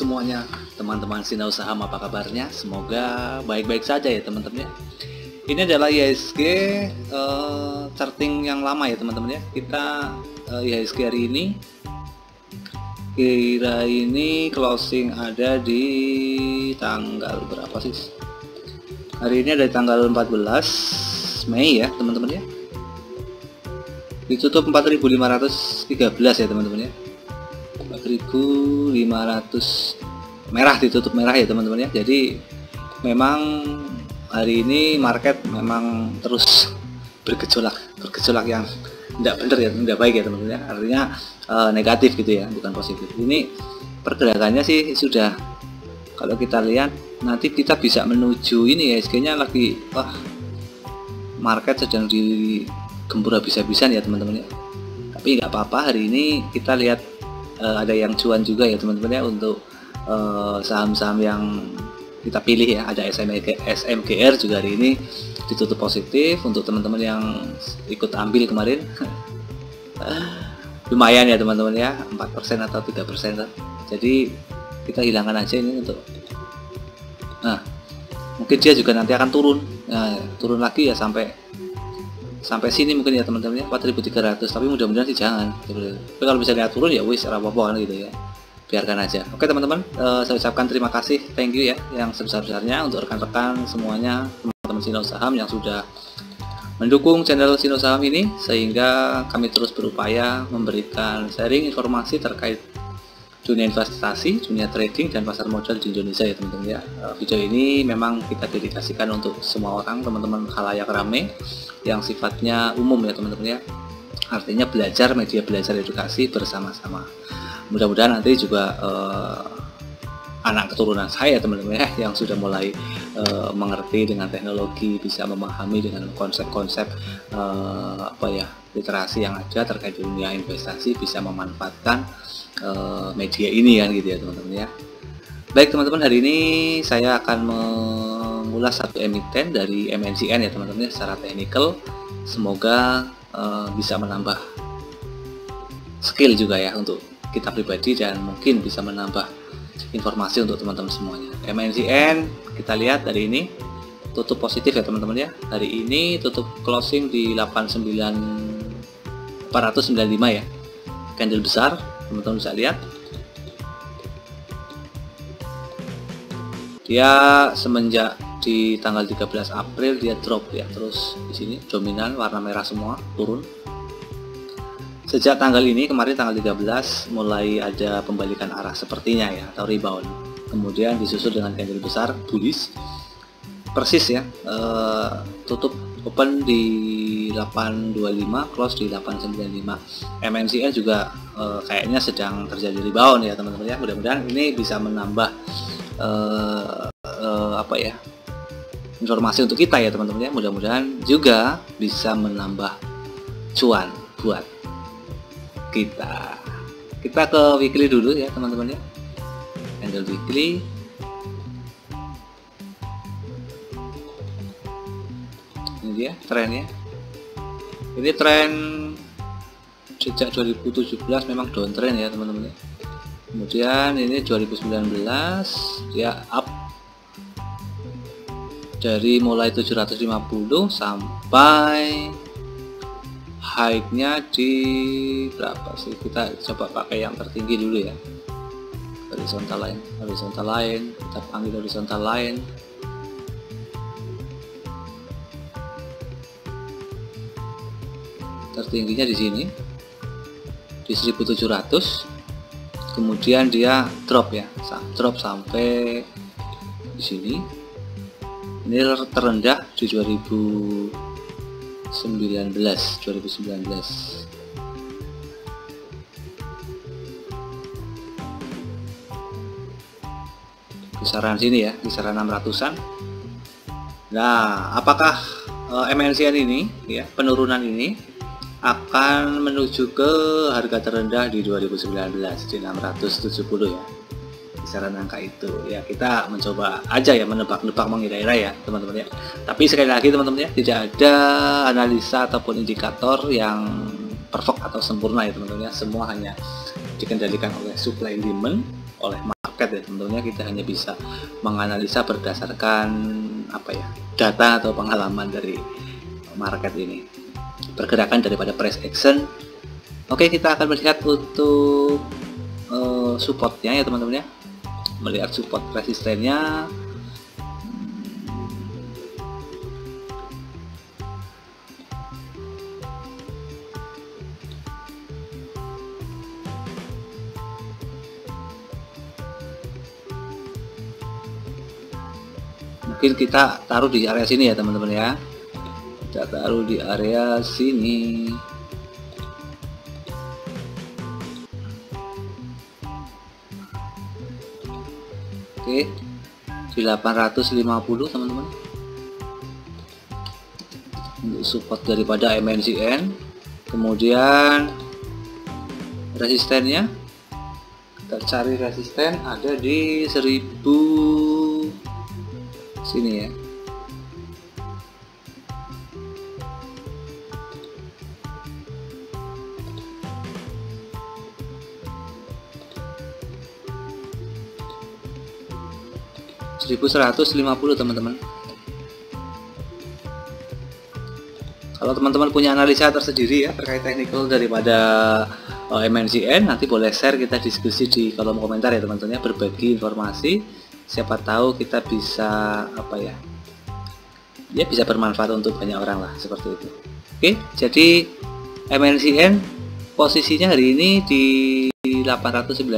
Semuanya, teman-teman Sinau Saham apa kabarnya? Semoga baik-baik saja ya teman-teman ya. Ini adalah IHSG uh, charting yang lama ya teman-teman ya. Kita uh, IHSG hari ini kira ini closing ada di tanggal berapa sih? Hari ini ada di tanggal 14 Mei ya teman-teman ya. Ditutup 4513 ya teman-teman ya 4500 merah ditutup merah ya teman-teman ya. Jadi memang hari ini market memang terus bergejolak bergejolak yang tidak benar ya tidak baik ya teman-teman ya. Artinya e, negatif gitu ya bukan positif. Ini pergerakannya sih sudah kalau kita lihat nanti kita bisa menuju ini ya nya lagi wah market sedang di gembur habis-habisan ya teman-teman ya. Tapi nggak apa-apa hari ini kita lihat uh, ada yang cuan juga ya teman-teman ya untuk saham-saham uh, yang kita pilih ya. Ada SMG, SMGR juga hari ini ditutup positif untuk teman-teman yang ikut ambil kemarin. Lumayan ya teman-teman ya 4% atau 3% jadi kita hilangkan aja ini untuk nah mungkin dia juga nanti akan turun. Nah, turun lagi ya sampai sampai sini mungkin ya teman-teman ya 4300 tapi mudah-mudahan sih jangan. Tapi kalau misalnya turun ya wis apa-apa kan gitu ya biarkan aja oke teman-teman uh, saya ucapkan terima kasih thank you ya yang sebesar-besarnya untuk rekan-rekan semuanya teman-teman Sino Saham yang sudah mendukung channel Sino Saham ini sehingga kami terus berupaya memberikan sharing informasi terkait dunia investasi, dunia trading, dan pasar modal di Indonesia ya teman-teman ya. Eh, video ini memang kita dedikasikan untuk semua orang, teman-teman halayak rame yang sifatnya umum ya teman-teman ya. Artinya belajar, media belajar edukasi bersama-sama. Mudah-mudahan nanti juga uh, anak keturunan saya teman-teman ya yang sudah mulai uh, mengerti dengan teknologi bisa memahami dengan konsep-konsep uh, apa ya literasi yang ada terkait dunia investasi bisa memanfaatkan uh, media ini kan gitu ya teman-teman ya. Baik teman-teman hari ini saya akan mengulas satu emiten dari MNCN ya teman-teman ya secara teknikal. Semoga uh, bisa menambah skill juga ya untuk kita pribadi dan mungkin bisa menambah informasi untuk teman-teman semuanya. MNCN kita lihat dari ini. Tutup positif ya teman-teman ya. Hari ini tutup closing di 89 495 ya. Candle besar teman-teman bisa lihat. Dia semenjak di tanggal 13 April dia drop ya terus di sini dominan warna merah semua turun sejak tanggal ini kemarin tanggal 13 mulai ada pembalikan arah sepertinya ya atau rebound. Kemudian disusul dengan candle besar bullish. Persis ya uh, tutup open di 825 close di 895 MNCN juga uh, kayaknya sedang terjadi rebound ya teman-teman ya. Mudah-mudahan ini bisa menambah uh, uh, apa ya informasi untuk kita ya teman-teman ya. Mudah-mudahan juga bisa menambah cuan buat kita kita ke weekly dulu ya teman-teman ya candle weekly. Ini dia trennya. Ini tren sejak 2017 memang downtrend ya teman-teman ya kemudian ini 2019 dia up dari mulai 750 sampai high-nya di berapa sih? Kita coba pakai yang tertinggi dulu ya. Horizontal line horizontal line kita panggil horizontal line. Tertingginya di sini di 1700 kemudian dia drop ya drop sampai di sini. Ini terendah di 2019 2019 kisaran sini ya kisaran 600an nah apakah uh, eh, MNCN ini ya penurunan ini akan menuju ke harga terendah di 2019 di 670 ya kisaran angka itu. Ya kita mencoba aja ya menebak-nebak mengira-ira ya teman-teman ya. Tapi sekali lagi teman-teman ya tidak ada analisa ataupun indikator yang perfect atau sempurna ya teman-teman ya. Semua hanya dikendalikan oleh supply demand oleh market ya tentunya kita hanya bisa menganalisa berdasarkan apa ya data atau pengalaman dari market ini. Pergerakan daripada price action. Oke kita akan melihat untuk uh, supportnya ya teman-teman ya melihat support resistennya. Mungkin kita taruh di area sini ya teman-teman ya. Kita taruh di area sini oke di 850 teman-teman. Untuk support daripada MNCN kemudian resistennya. Kita cari resisten ada di 1000 sini ya seribu seratus lima puluh teman-teman. Kalau teman-teman punya analisa tersendiri ya terkait teknikal daripada uh, eh, MNCN nanti boleh share kita diskusi di kolom komentar ya teman-teman ya. Berbagi informasi. Siapa tahu kita bisa apa ya ya bisa bermanfaat untuk banyak orang lah seperti itu. Oke jadi MNCN posisinya hari ini di 895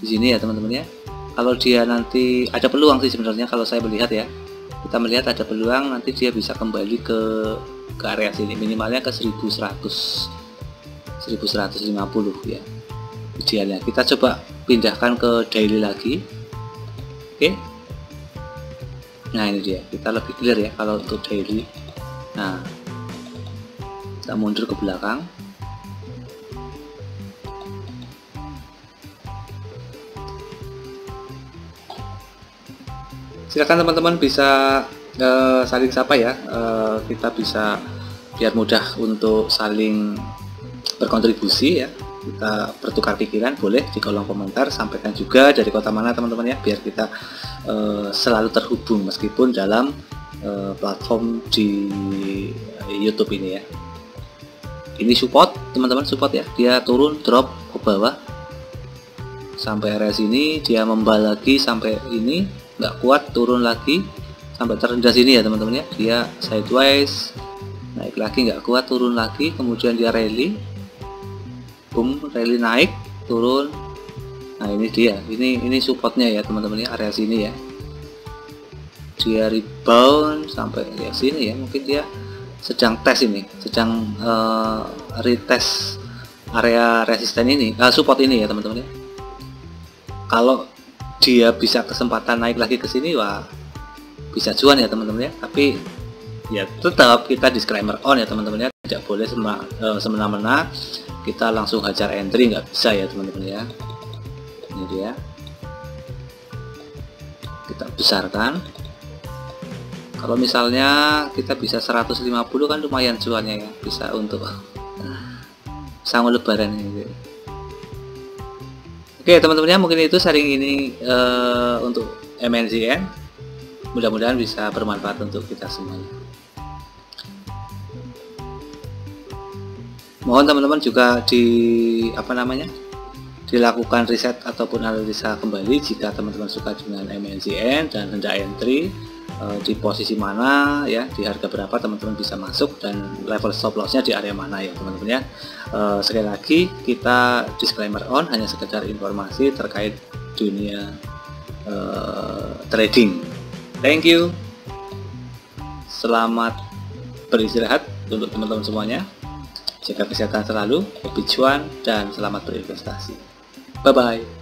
di sini ya teman-teman ya kalau dia nanti ada peluang sih sebenarnya kalau saya melihat ya. Kita melihat ada peluang nanti dia bisa kembali ke ke area sini. Minimalnya ke 1100 1150 ya idealnya kita coba pindahkan ke daily lagi. Oke. Nah ini dia. Kita lebih clear ya kalau untuk daily. Nah kita mundur ke belakang silakan teman-teman bisa uh, saling sapa ya. Uh, kita bisa biar mudah untuk saling berkontribusi ya. Kita bertukar pikiran boleh di kolom komentar sampaikan juga dari kota mana teman-teman ya biar kita uh, selalu terhubung meskipun dalam uh, platform di YouTube ini ya. Ini support teman-teman support ya. Dia turun drop ke bawah. Sampai area sini dia membal lagi sampai ini nggak kuat turun lagi. Sampai terendah sini ya teman-teman ya. Dia sideways naik lagi nggak kuat turun lagi. Kemudian dia rally. Boom rally naik turun. Nah ini dia. Ini ini supportnya ya teman-teman ya area sini ya. Dia rebound sampai ya sini ya. Mungkin dia sedang tes ini sedang uh, retest area resisten ini uh, support ini ya teman-teman ya. Kalau dia bisa kesempatan naik lagi ke sini wah bisa cuan ya teman-teman ya. Tapi ya tetap kita disclaimer on ya teman-teman ya. Tidak boleh eh, semena-mena. Kita langsung hajar entry nggak bisa ya teman-teman ya. Ini dia. Kita besarkan. Kalau misalnya kita bisa 150 kan lumayan cuannya ya bisa untuk sama lebaran ini oke teman-teman ya mungkin itu sharing ini uh, untuk MNCN mudah-mudahan bisa bermanfaat untuk kita semuanya. Mohon teman-teman juga di apa namanya dilakukan riset ataupun analisa kembali jika teman-teman suka dengan MNCN dan hendak entry di posisi mana ya di harga berapa teman-teman bisa masuk dan level stop lossnya di area mana ya teman-teman ya e, sekali lagi kita disclaimer on hanya sekedar informasi terkait dunia e, trading thank you selamat beristirahat untuk teman-teman semuanya Jaga kesehatan selalu, happy cuan, dan selamat berinvestasi. Bye-bye.